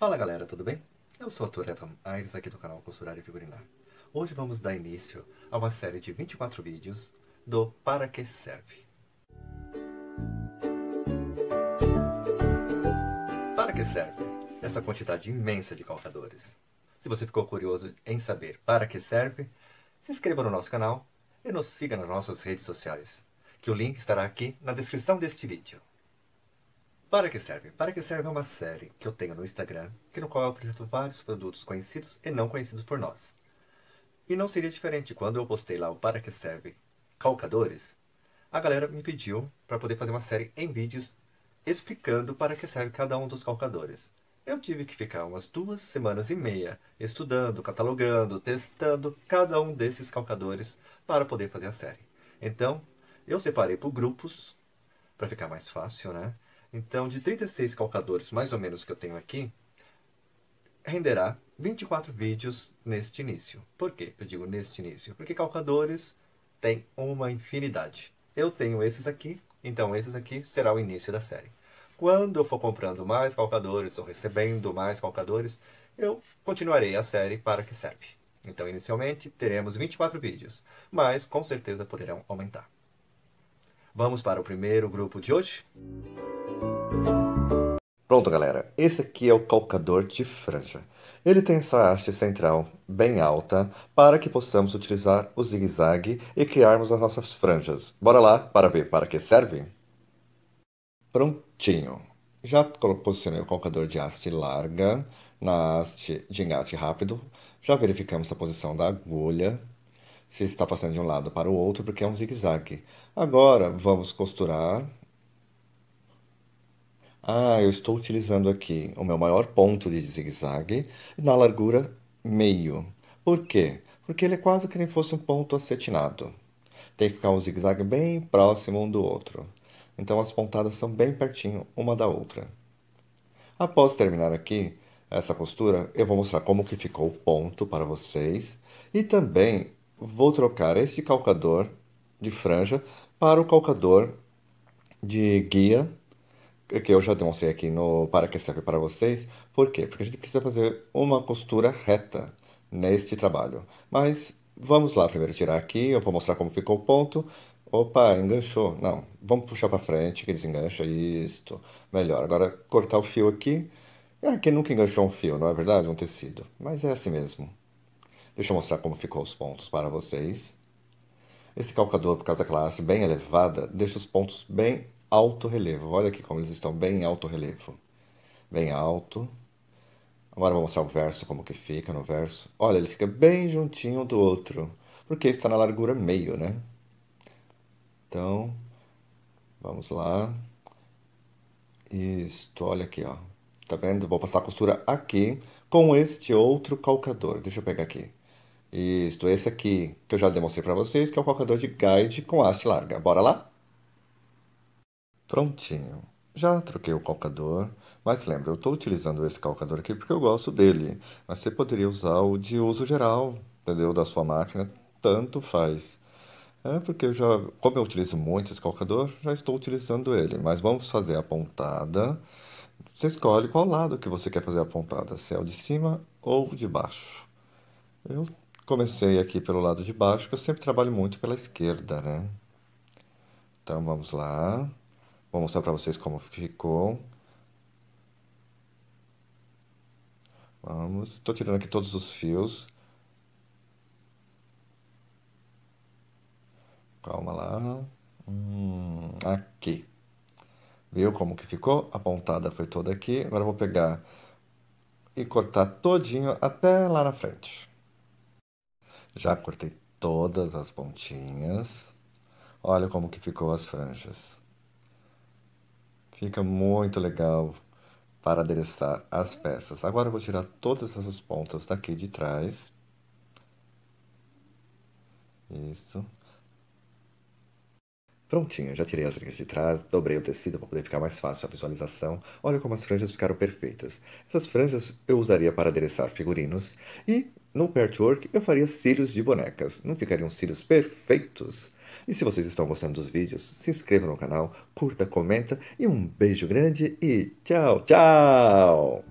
Fala galera, tudo bem? Eu sou o ator Evan Aires aqui do canal Costurar e Figurinar. Hoje vamos dar início a uma série de 24 vídeos do Para Que Serve. Para que serve essa quantidade imensa de calcadores? Se você ficou curioso em saber para que serve, se inscreva no nosso canal e nos siga nas nossas redes sociais, que o link estará aqui na descrição deste vídeo. Para que serve? Para que serve é uma série que eu tenho no Instagram, que no qual eu apresento vários produtos conhecidos e não conhecidos por nós. E não seria diferente quando eu postei lá o Para que serve calcadores, a galera me pediu para poder fazer uma série em vídeos explicando para que serve cada um dos calcadores. Eu tive que ficar umas duas semanas e meia estudando, catalogando, testando cada um desses calcadores para poder fazer a série. Então, eu separei por grupos para ficar mais fácil, né? Então, de 36 calcadores, mais ou menos, que eu tenho aqui, renderá 24 vídeos neste início. Por quê? Eu digo neste início. Porque calcadores tem uma infinidade. Eu tenho esses aqui, então esses aqui será o início da série. Quando eu for comprando mais calcadores ou recebendo mais calcadores, eu continuarei a série para que serve. Então, inicialmente, teremos 24 vídeos, mas com certeza poderão aumentar. Vamos para o primeiro grupo de hoje? Pronto, galera. Esse aqui é o calcador de franja. Ele tem essa haste central bem alta para que possamos utilizar o zigue-zague e criarmos as nossas franjas. Bora lá para ver para que serve? Prontinho. Já posicionei o calcador de haste larga na haste de engate rápido. Já verificamos a posição da agulha, se está passando de um lado para o outro, porque é um zigue-zague. Agora, vamos costurar ah, eu estou utilizando aqui o meu maior ponto de zigue-zague na largura meio. Por quê? Porque ele é quase que nem fosse um ponto acetinado. Tem que ficar um zigue-zague bem próximo um do outro. Então as pontadas são bem pertinho uma da outra. Após terminar aqui essa costura, eu vou mostrar como que ficou o ponto para vocês. E também vou trocar este calcador de franja para o calcador de guia que eu já demonstrei aqui no para que serve para vocês. Por quê? Porque a gente precisa fazer uma costura reta neste trabalho. Mas vamos lá primeiro tirar aqui, eu vou mostrar como ficou o ponto. Opa, enganchou. Não, vamos puxar para frente que desengancha. Isto, melhor. Agora cortar o fio aqui. É, quem nunca enganchou um fio, não é verdade? Um tecido. Mas é assim mesmo. Deixa eu mostrar como ficou os pontos para vocês. Esse calcador, por causa da classe bem elevada, deixa os pontos bem alto relevo. Olha aqui como eles estão bem alto relevo. Bem alto. Agora vou mostrar o verso, como que fica no verso. Olha, ele fica bem juntinho do outro, porque está na largura meio, né? Então, vamos lá. Isto, olha aqui, ó. Tá vendo? Vou passar a costura aqui com este outro calcador. Deixa eu pegar aqui. Isto, esse aqui que eu já demonstrei para vocês, que é o calcador de guide com haste larga. Bora lá? Prontinho. Já troquei o calcador, mas lembra, eu estou utilizando esse calcador aqui porque eu gosto dele. Mas você poderia usar o de uso geral, entendeu? Da sua máquina, tanto faz. É porque eu já, como eu utilizo muito esse calcador, já estou utilizando ele. Mas vamos fazer a pontada. Você escolhe qual lado que você quer fazer a pontada, se é o de cima ou de baixo. Eu comecei aqui pelo lado de baixo, que eu sempre trabalho muito pela esquerda, né? Então vamos lá. Vou mostrar para vocês como ficou. Vamos. Estou tirando aqui todos os fios. Calma lá. Hum, aqui. Viu como que ficou? A pontada foi toda aqui. Agora eu vou pegar e cortar todinho até lá na frente. Já cortei todas as pontinhas. Olha como que ficou as franjas. Fica muito legal para adereçar as peças. Agora eu vou tirar todas essas pontas daqui de trás. Isso. Prontinho, já tirei as linhas de trás, dobrei o tecido para poder ficar mais fácil a visualização. Olha como as franjas ficaram perfeitas. Essas franjas eu usaria para adereçar figurinos e no patchwork eu faria cílios de bonecas. Não ficariam cílios perfeitos? E se vocês estão gostando dos vídeos, se inscreva no canal, curta, comenta e um beijo grande e tchau, tchau!